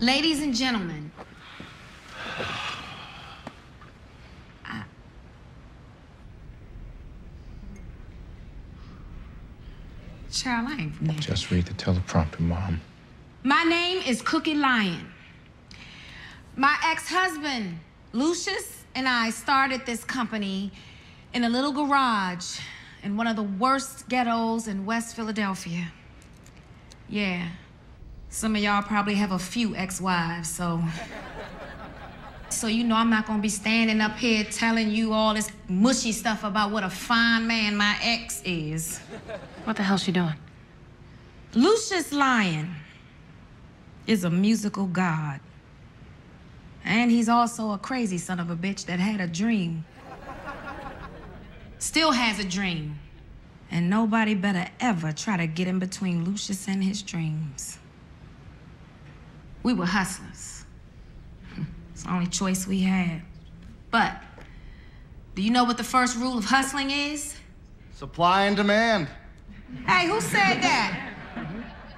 Ladies and gentlemen, I- Child, I ain't from there. Just read the teleprompter, Mom. My name is Cookie Lyon. My ex-husband, Lucius, and I started this company in a little garage in one of the worst ghettos in West Philadelphia. Yeah. Some of y'all probably have a few ex-wives, so so you know I'm not gonna be standing up here telling you all this mushy stuff about what a fine man my ex is. What the hell's she doing? Lucius Lyon is a musical god. And he's also a crazy son of a bitch that had a dream. Still has a dream. And nobody better ever try to get in between Lucius and his dreams. We were hustlers. It's the only choice we had. But, do you know what the first rule of hustling is? Supply and demand. Hey, who said that?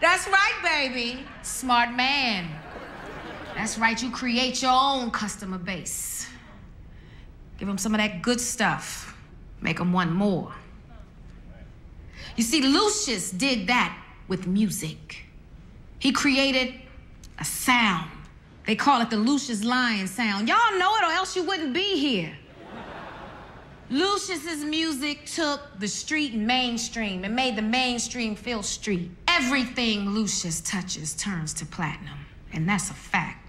That's right, baby. Smart man. That's right, you create your own customer base. Give them some of that good stuff. Make them want more. You see, Lucius did that with music. He created a sound. They call it the Lucius Lyon sound. Y'all know it, or else you wouldn't be here. Lucius's music took the street mainstream and made the mainstream feel street. Everything Lucius touches turns to platinum, and that's a fact.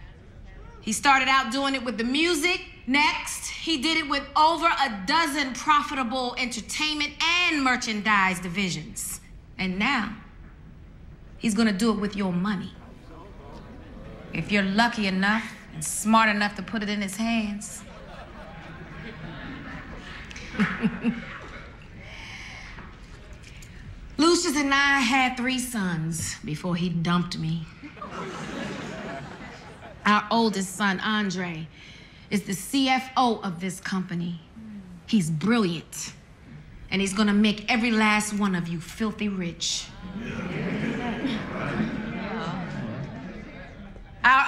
He started out doing it with the music. Next, he did it with over a dozen profitable entertainment and merchandise divisions. And now, he's gonna do it with your money. If you're lucky enough and smart enough to put it in his hands. Lucius and I had three sons before he dumped me. Our oldest son, Andre, is the CFO of this company. He's brilliant, and he's gonna make every last one of you filthy rich. Our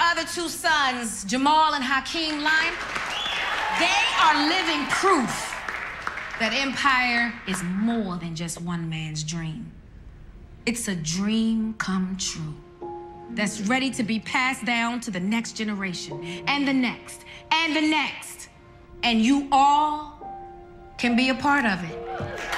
other two sons, Jamal and Hakeem Lyon, they are living proof that empire is more than just one man's dream. It's a dream come true that's ready to be passed down to the next generation and the next and the next. And you all can be a part of it.